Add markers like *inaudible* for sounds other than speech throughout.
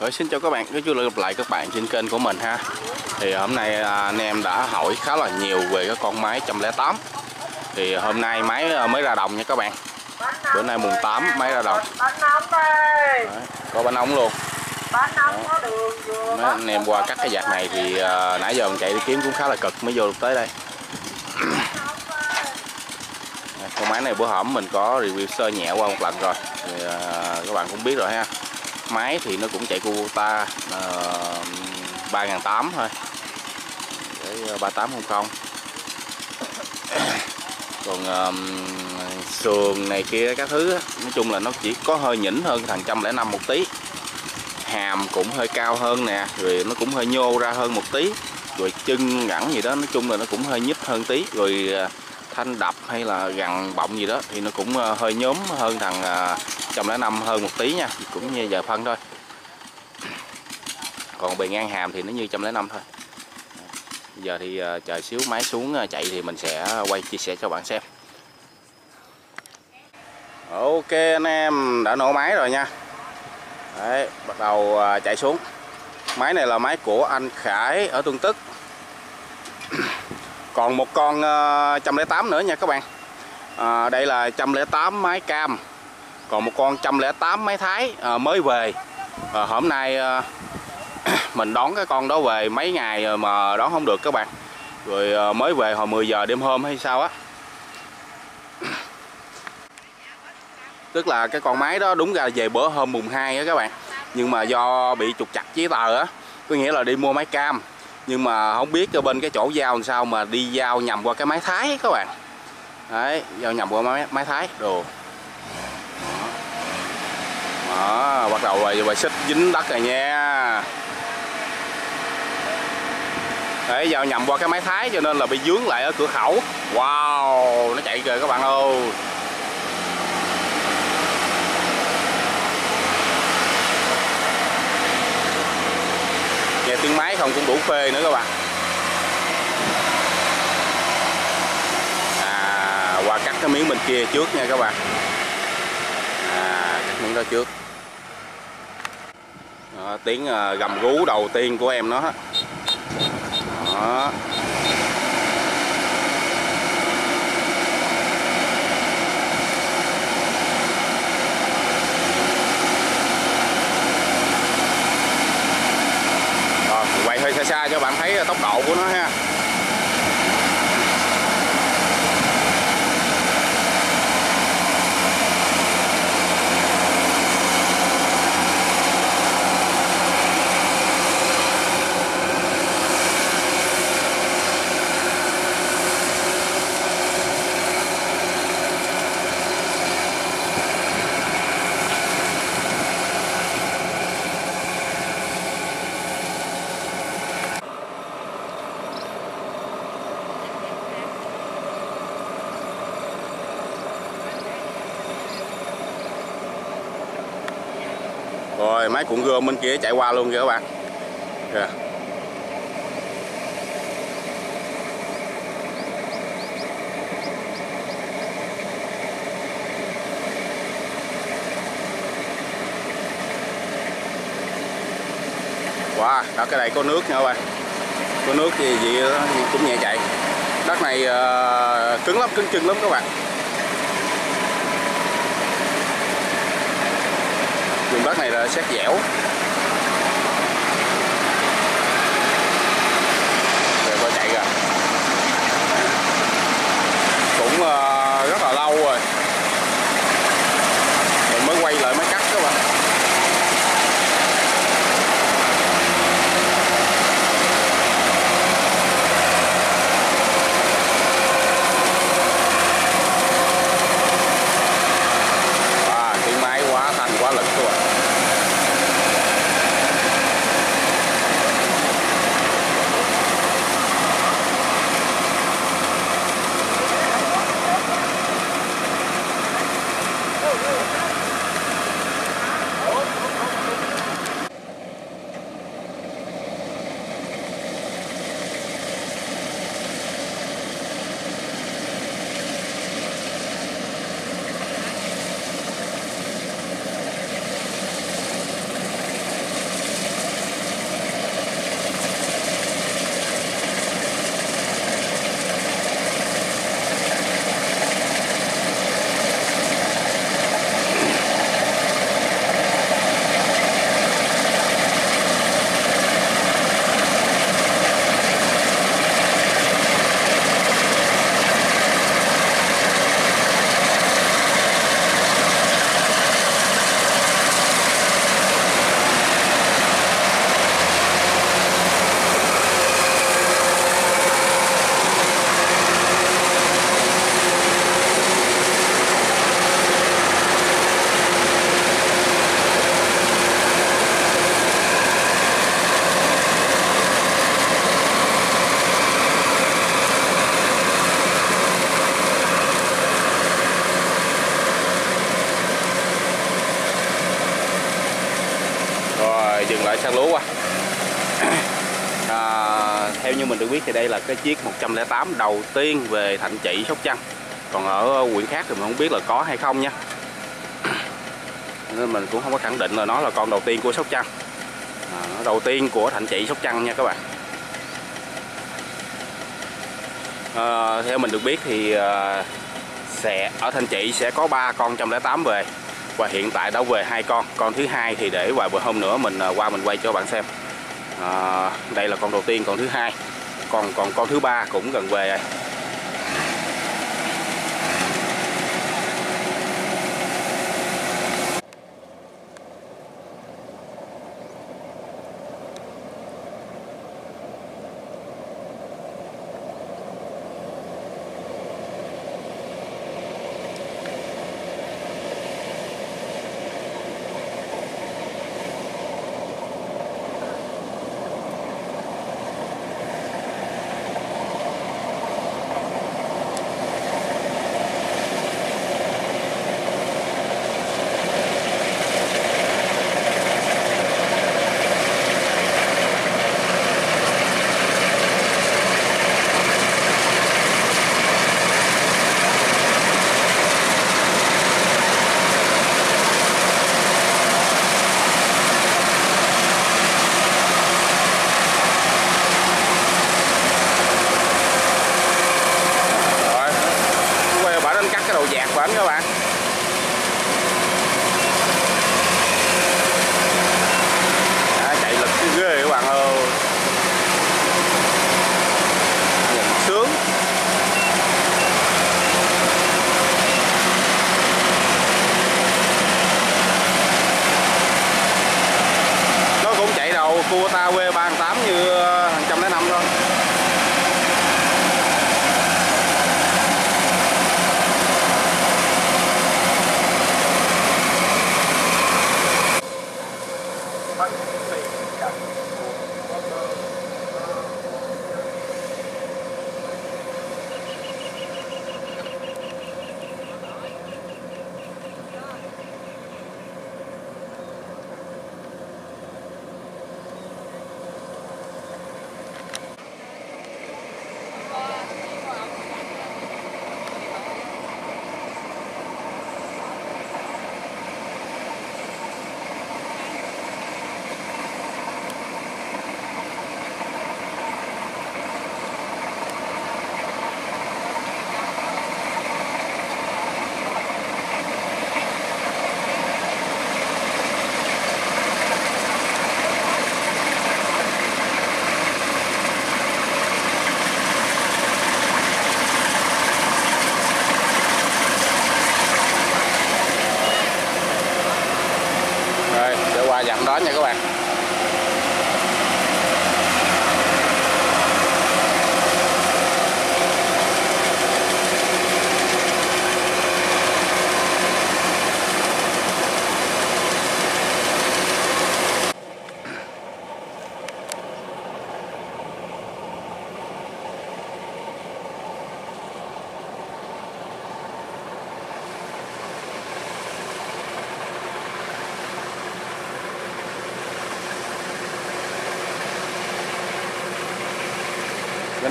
Rồi, xin chào các bạn, rất vui gặp lại các bạn trên kênh của mình ha. Thì hôm nay à, anh em đã hỏi khá là nhiều về cái con máy 108 Thì hôm nay máy à, mới ra đồng nha các bạn. Bữa nay mùng 8 máy ra đồng. Đấy, Có bánh ống luôn. Mấy anh em qua cắt cái vạt này thì à, nãy giờ mình chạy đi kiếm cũng khá là cực mới vô được tới đây. Con máy này bữa hổm mình có review sơ nhẹ qua một lần rồi. Thì, à, Các bạn cũng biết rồi ha. Máy thì nó cũng chạy Kubota uh, 3008 thôi. Cái ờ, 3800 *coughs* Còn um, sườn này kia các thứ Nói chung là nó chỉ có hơi nhỉnh hơn thằng 105 một tí. Hàm cũng hơi cao hơn nè rồi nó cũng hơi nhô ra hơn một tí. Rồi chân gẳng gì đó nói chung là nó cũng hơi nhích hơn tí. Rồi ờ, thanh đập hay là gằn bọng gì đó thì nó cũng ờ, hơi nhóm hơn thằng à, trăm lẻ năm hơn một tí nha cũng như giờ phân thôi. Còn bề ngang hàm thì nó như trăm lẻ năm thôi. Giờ thì ờ, chờ xíu máy xuống ờ, chạy thì mình sẽ quay chia sẻ cho bạn xem. Ok anh em đã nổ máy rồi nha. Đấy, bắt đầu ờ, chạy xuống. Máy này là máy của anh Khải ở Tuân Tức. *clears throat* Còn một con à, 108 nữa nha các bạn. À, Đây là 108 máy cam. Còn một con 108 máy Thái à, mới về. À, Hôm nay à, *clears throat* mình đón cái con đó về mấy ngày mà đón không được các bạn. Rồi à, mới về hồi 10 giờ đêm hôm hay sao á. *clears throat* Tức là cái con máy đó đúng ra về bữa hôm mùng 2 á các bạn. Nhưng mà do bị trục chặt giấy tờ á có nghĩa là đi mua máy cam. Nhưng mà không biết ở bên cái chỗ giao làm sao mà đi giao nhầm qua cái máy thái ấy các bạn. Đấy giao nhầm qua máy, máy thái đồ đó, bắt đầu rồi bài xích dính đất rồi nha. Đấy vào nhầm qua cái máy thái cho nên là bị dướng lại ở cửa khẩu. Wow nó chạy kìa các bạn ơi. Nghe tiếng máy không cũng đủ phê nữa các bạn. À qua cắt cái miếng bên kia trước nha các bạn. À cắt miếng đó trước đó, tiếng ờ, gầm rú đầu tiên của em nó đó đó. Ờ, quay hơi xa xa cho bạn thấy tốc độ của nó ha Rồi cuộn gom bên kia chạy qua luôn kìa các bạn. Kìa. Wow, đó cái này có nước nha các bạn. Có nước thì gì cũng nhẹ chạy Đất này uh, cứng lắm, cứng chân lắm các bạn. Đất này là xét dẻo. Rồi coi chạy kìa. Cũng uh, lại dừng lại sang lúa qua *coughs* à, theo như mình được biết thì đây là cái chiếc 108 đầu tiên về Thạnh Trị Sóc Trăng. Còn ở huyện khác thì mình không biết là có hay không nha. Nên mình cũng không có khẳng định là nó là con đầu tiên của Sóc Trăng. À, đầu tiên của Thạnh Trị Sóc Trăng nha các bạn. À, theo mình được biết thì à, sẽ ở Thạnh Trị sẽ có ba con 108 về và hiện tại đã về hai con. Con thứ hai thì để vài bữa hôm nữa mình à, qua mình quay cho bạn xem. À, đây là con đầu tiên con thứ hai. Còn còn con thứ ba cũng gần về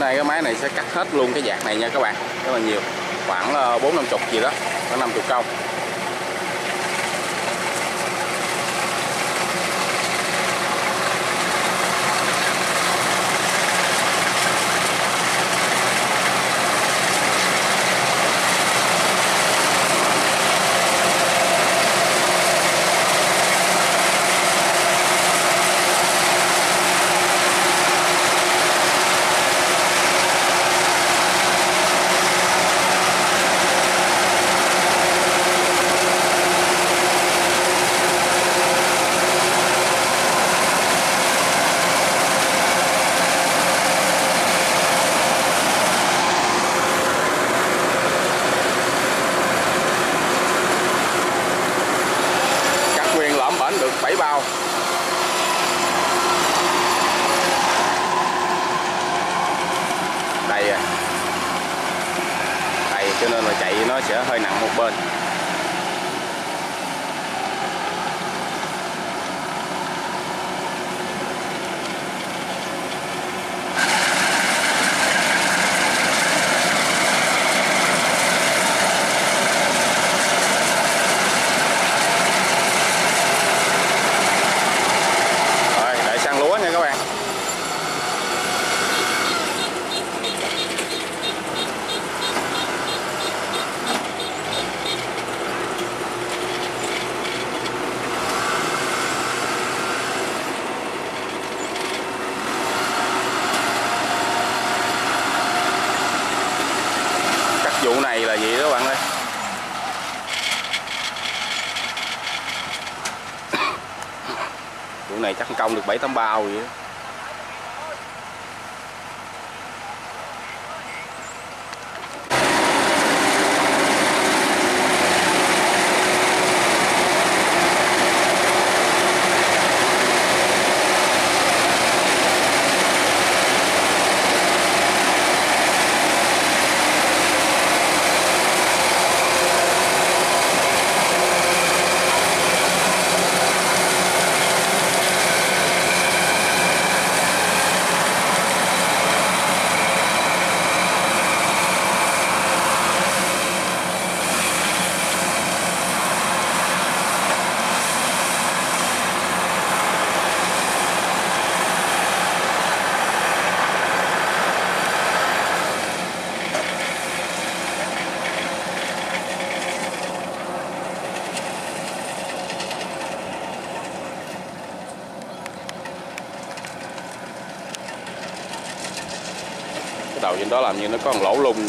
đây cái máy này sẽ cắt hết luôn cái dạt này nha các bạn. Rất là nhiều. Khoảng ờ, bốn năm chục gì đó. Khoảng năm chục công cắt nguyên lõm bển được 7 bao đây à đây cho nên là chạy nó sẽ hơi nặng một bên này chắc công được bảy tám bao vậy đó. Đầu trên đó làm như nó có một lỗ lung.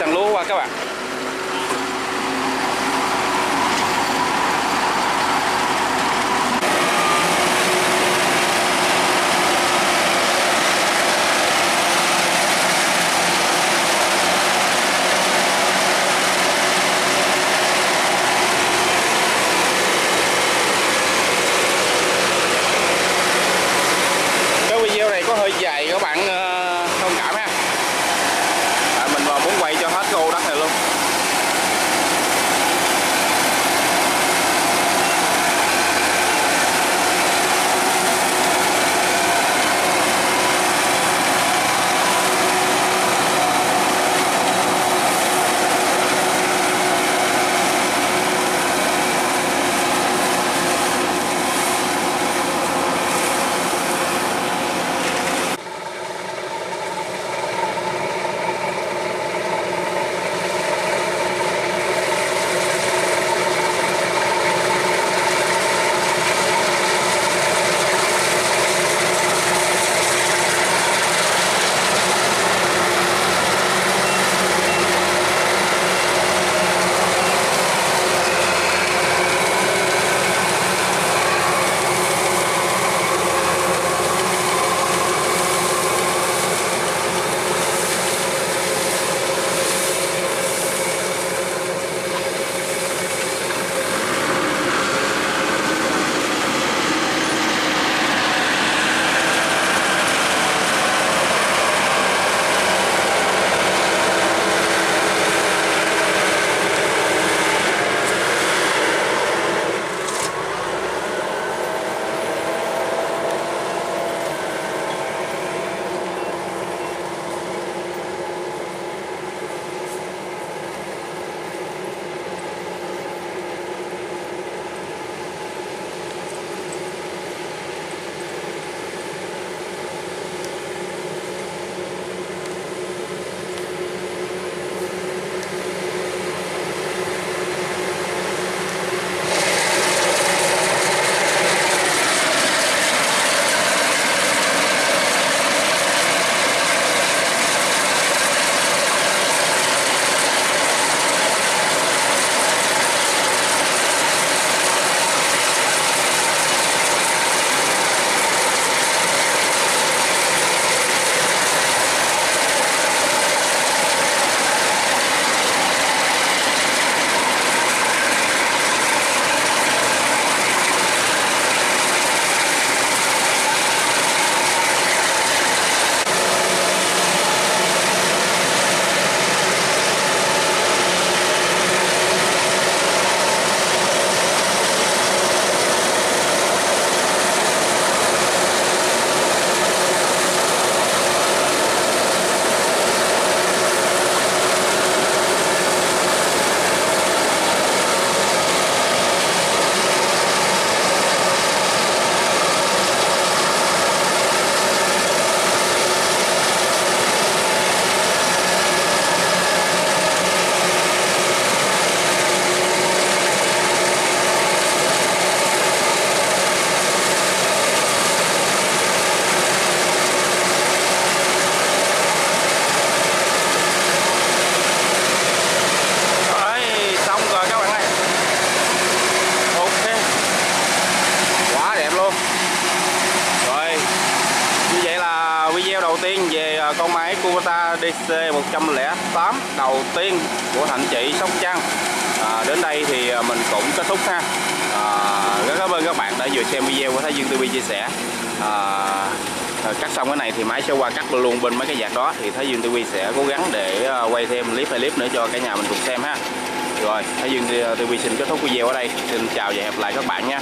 Sang lúa qua các bạn. Kubota DC108 đầu tiên của Thạnh Trị Sóc Trăng. À, Đến đây thì à, mình cũng kết thúc ha. À, Rất cảm ơn các bạn đã vừa xem video của Thái Dương TV chia sẻ. À, cắt xong cái này thì máy sẽ qua cắt luôn bên mấy cái giạc đó thì Thái Dương TV sẽ cố gắng để à, quay thêm clip hay clip nữa cho cả nhà mình cùng xem ha. Rồi Thái Dương TV xin kết thúc video ở đây. Xin chào và hẹn gặp lại các bạn nha.